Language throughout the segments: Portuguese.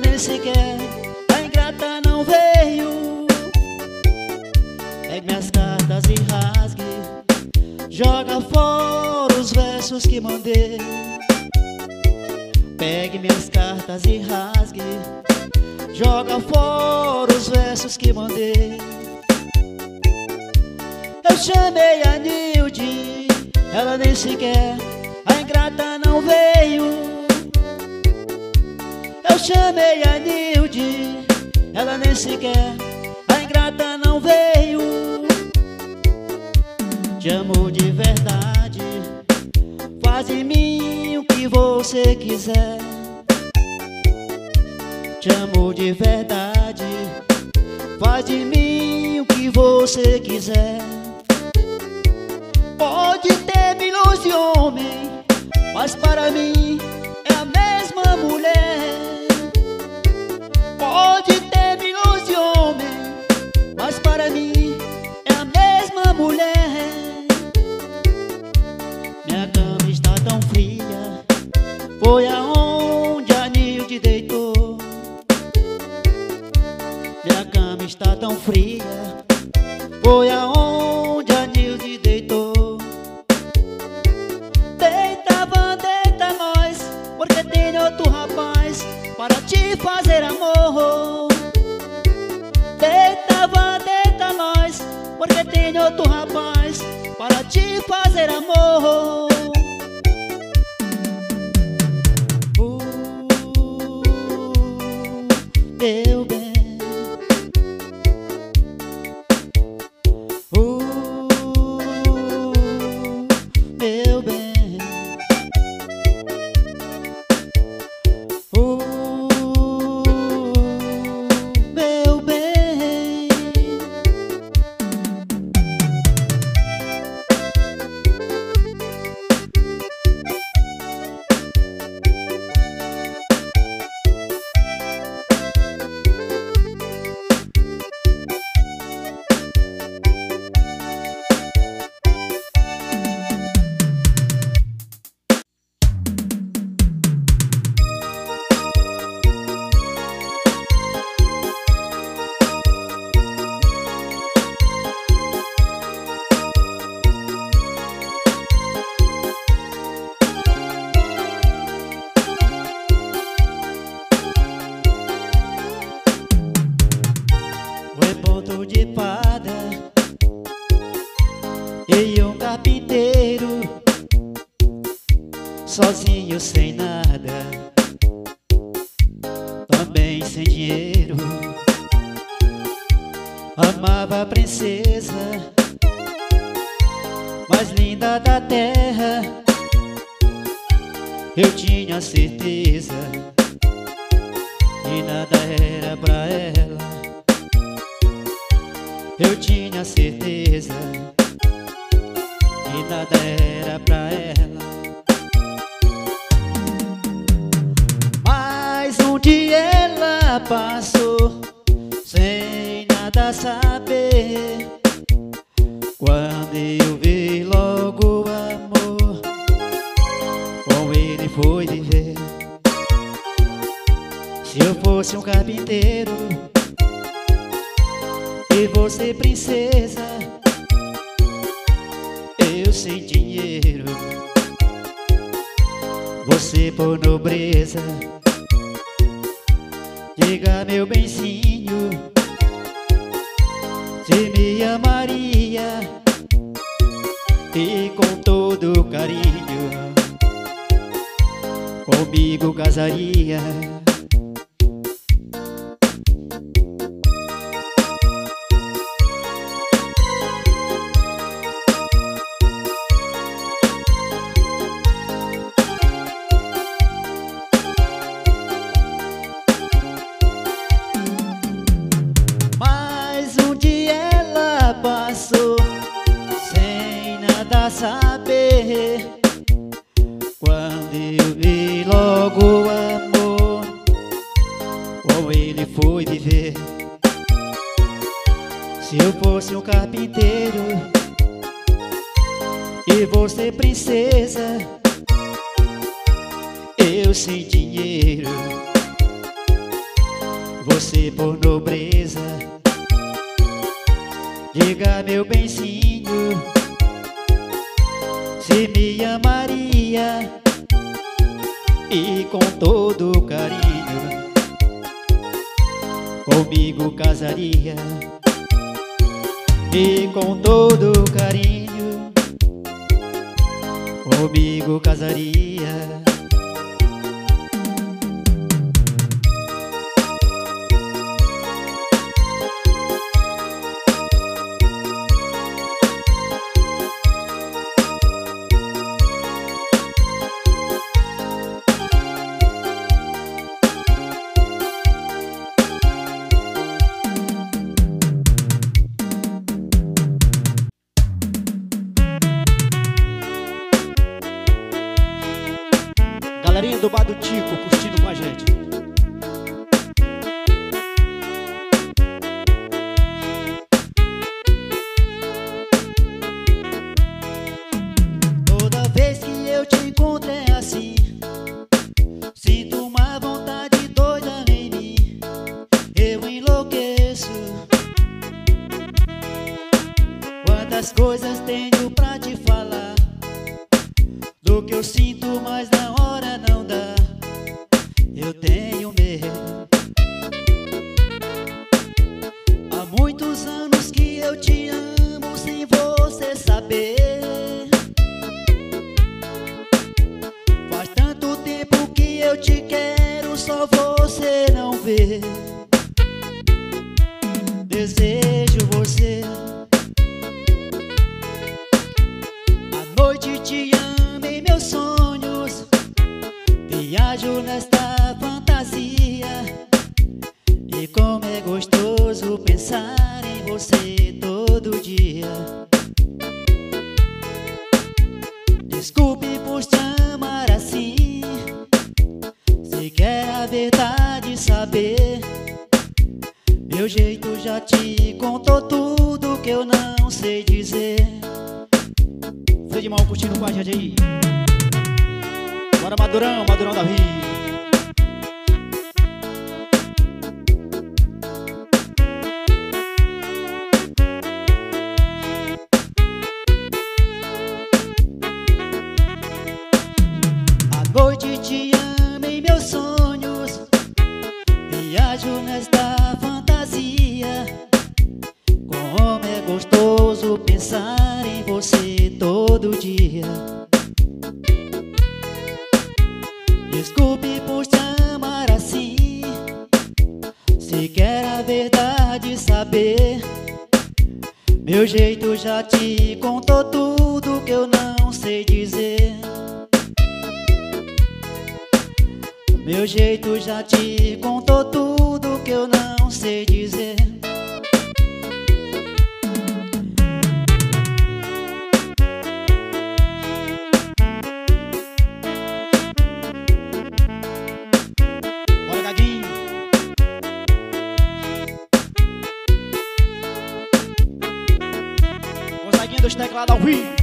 nem sequer A ingrata não veio. Pegue minhas cartas e rasgue. Joga fora os versos que mandei. Pegue minhas cartas e rasgue. Joga fora os versos que mandei. Eu chamei a Nilde Ela nem sequer A ingrata não veio Eu chamei a Nilde Ela nem sequer A ingrata não veio. Te amo de verdade Faz de mim o que você quiser. Te amo de verdade Faz de mim o que você quiser. Pode ter milhões de homens Mas para mim é a mesma mulher Pode ter milhões de homens Mas para mim é a mesma mulher. Minha cama está tão fria Foi aonde a Nilde deitou. Minha cama está tão fria Foi aonde Te fazer amor Amava a princesa Mais linda da terra Eu tinha certeza Que nada era pra ela eu tinha certeza que nada era pra ela. Mas um dia ela passou saber. Quando eu vi logo o amor, com ele foi viver. Se eu fosse um carpinteiro e você, princesa, eu sem dinheiro, você por nobreza. Diga, meu benzinho, se me amaria e com todo carinho comigo casaria. eu sem dinheiro. Você por nobreza. Diga meu benzinho. Se me amaria. E com todo carinho Comigo casaria. E com todo carinho Comigo casaria. meu jeito já te contou tudo que eu não sei dizer. Meu jeito já te contou tudo que eu não sei dizer. Levada ruim.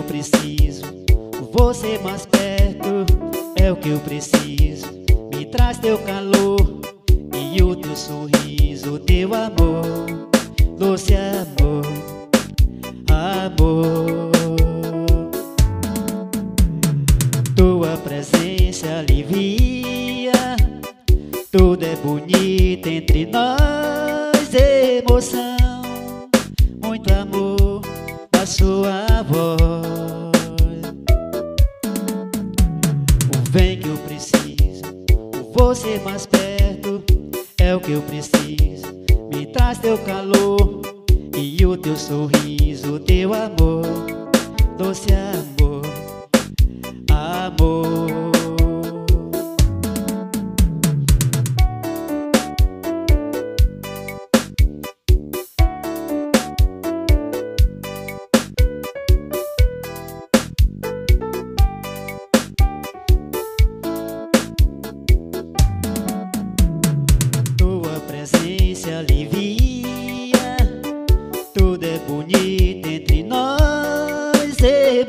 eu preciso. Você mais perto é o que eu preciso. Me traz teu calor e o teu sorriso, teu amor, doce amor, amor. Você mais perto é o que eu preciso. Me traz teu calor e o teu sorriso, teu amor, doce amor.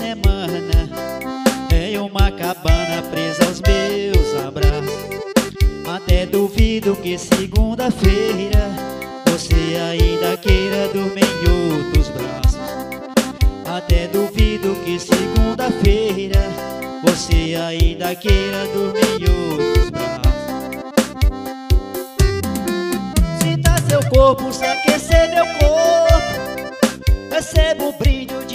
semana. Em uma cabana presa aos meus abraços. Até duvido que segunda-feira Você ainda queira dormir em outros braços. Até duvido que segunda-feira Você ainda queira dormir em outros braços. Sinta seu corpo se aquecer meu corpo Receba o brilho de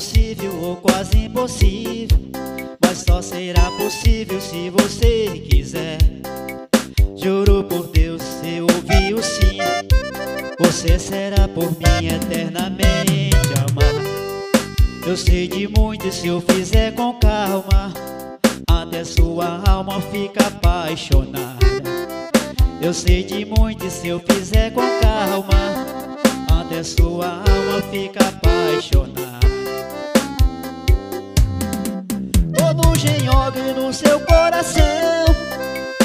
possível ou quase impossível Mas só será possível se você quiser. Juro por Deus, eu ouvi o sim você será por mim eternamente amar Eu sei de muito se eu fizer com calma Até sua alma fica apaixonada. Eu sei de muito se eu fizer com calma Até sua alma fica apaixonada Todo genhogre no seu coração.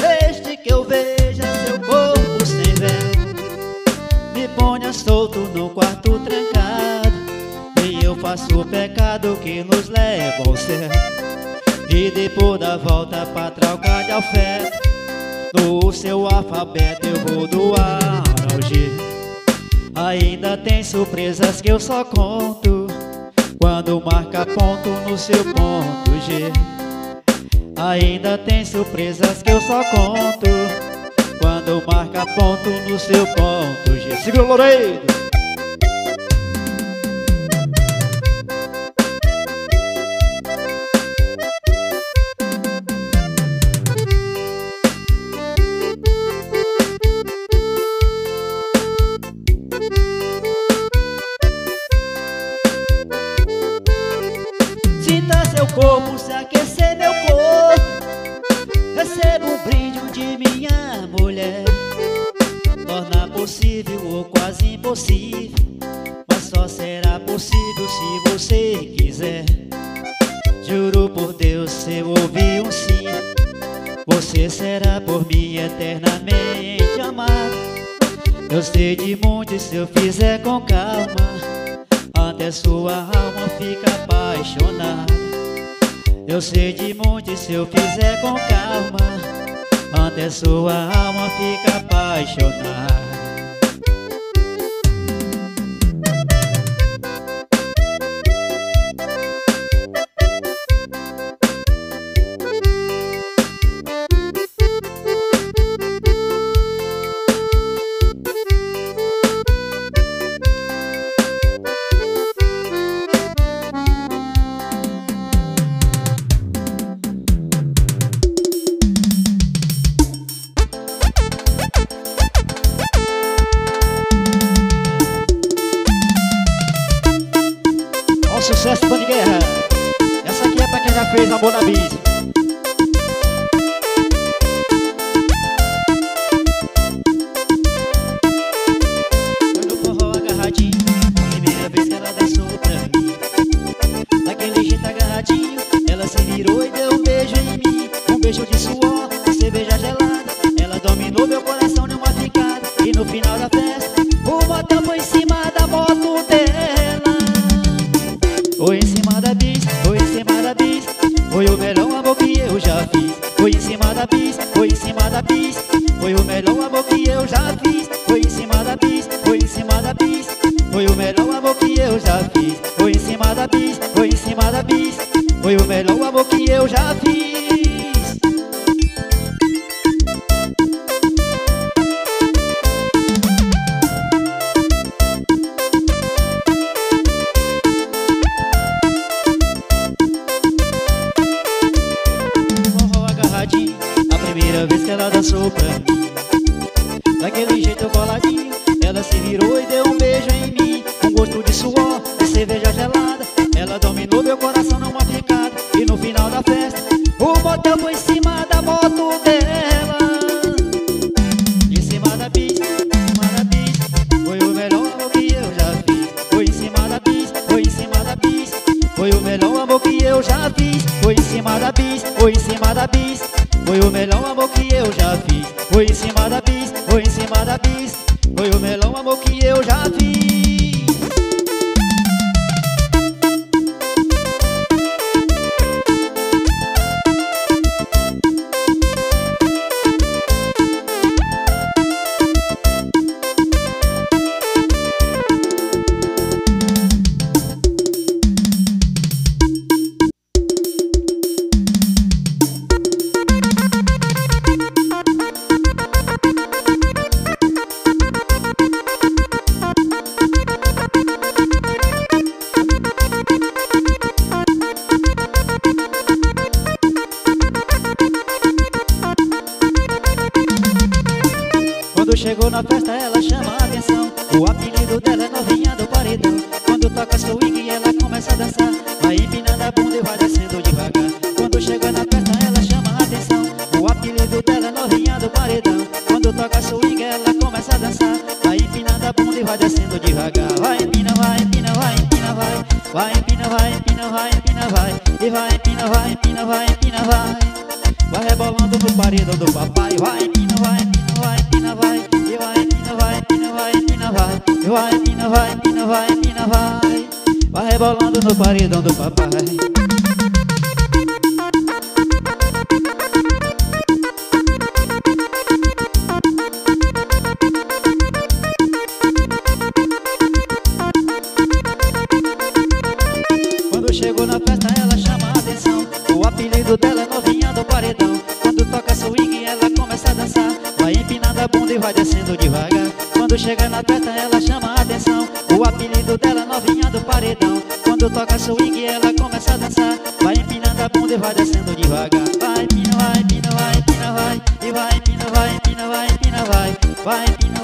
Desde que eu veja seu corpo sem véu. Me ponha solto no quarto trancado E eu faço o pecado que nos leva ao céu. E depois da volta pra trocar de afeto No seu alfabeto eu vou doar ao G Ainda tem surpresas que eu só conto Quando marca ponto no seu ponto G Ainda tem surpresas que eu só conto quando marca ponto no seu ponto G. Segura o Loureiro. Alma fica apaixonada. Eu sei de muito se eu fizer com calma Até sua alma fica apaixonada virou e deu um beijo em mim. Um beijo bis, foi em cima da bis Foi o melhor amor que eu já fiz. Foi em cima da bis, foi em cima da bis Foi o melhor amor que eu já fiz. Foi em cima da bis, foi em cima da bis Foi o melhor amor que eu já fiz Quando chegou na festa ela chama a atenção. O apelido dela é novinha do paredão. Quando toca swing ela começa a dançar. Vai empinando a bunda e vai descendo devagar. Quando chega na festa ela chama a atenção. O apelido dela é novinha do paredão. Quando toca swing ela começa a dançar. Vai empinando a bunda e vai descendo devagar. Vai empina, vai empina, vai empina, vai. Vai empina, vai empina, vai empina, vai. E vai empina, vai empina, vai empina, vai. Vai rebolando no paredão do papai. Vai empina, vai vai E vai empina, vai empina, vai. Vai rebolando no paredão do papai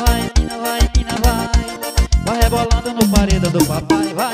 Vai empina, vai empina, vai Vai rebolando no paredão do papai Vai